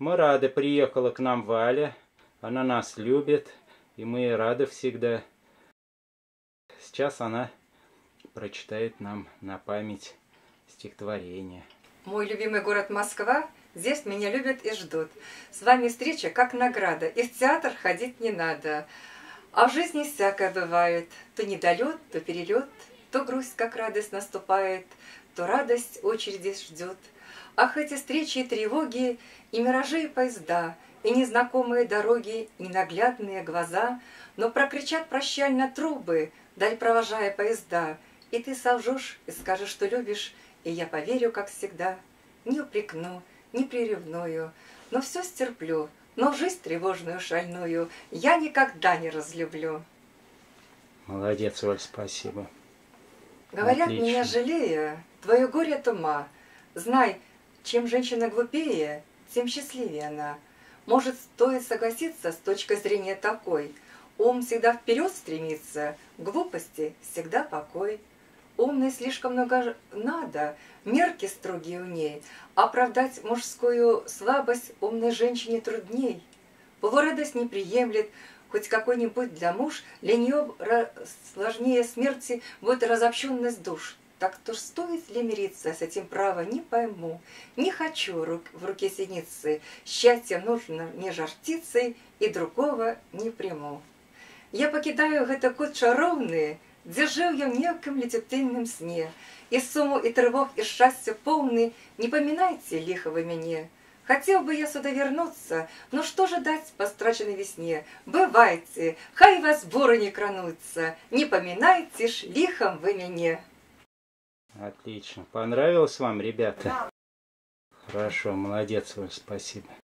Мы рады, приехала к нам Валя. Она нас любит, и мы рады всегда. Сейчас она прочитает нам на память стихотворение. Мой любимый город Москва, здесь меня любят и ждут. С вами встреча как награда, и в театр ходить не надо. А в жизни всякое бывает, то недолет, то перелет, то грусть, как радость наступает, то радость очереди ждет. Ах, эти встречи и тревоги, и миражи и поезда, и незнакомые дороги, и ненаглядные глаза, но прокричат прощально трубы, даль провожая поезда, и ты солжешь и скажешь, что любишь, и я поверю, как всегда. Не упрекну, не приревную, но все стерплю, но жизнь тревожную шальную я никогда не разлюблю. Молодец, Оль, спасибо. Говорят, Отлично. меня жалея, твое горе от ума. Знай, чем женщина глупее, тем счастливее она. Может, стоит согласиться с точки зрения такой. Ум всегда вперед стремится, глупости всегда покой. Умной слишком много надо, мерки строгие у ней. Оправдать мужскую слабость умной женщине трудней. Полурадость не приемлет, хоть какой-нибудь для муж, для нее сложнее смерти будет разобщенность душ. Так то стоит ли мириться с этим право, не пойму. Не хочу рук, в руке синицы, счастье нужно мне жартицей, и другого не приму. Я покидаю гэта кут чароўны, дзе жыў я ў некім лецятынным сне. І суму і трывог і шчасця поўны, не памінайце ліха вы мяне. Хотел бы я сюда вернуться, но что же дать по страченной весне? Бывайте, хай вас буры не кранутся, не поминайте ж лихом вы меня. Отлично. Понравилось вам, ребята? Хорошо, молодец вы, спасибо.